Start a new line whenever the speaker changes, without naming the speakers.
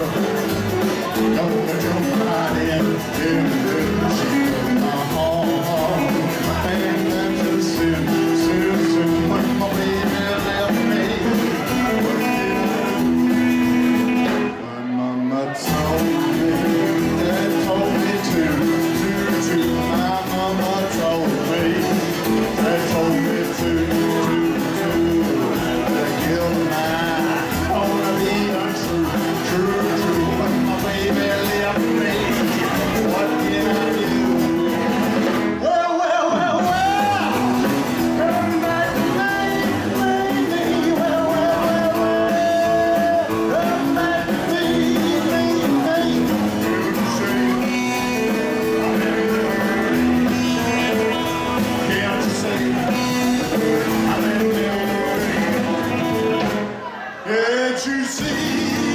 Don't put your body in see.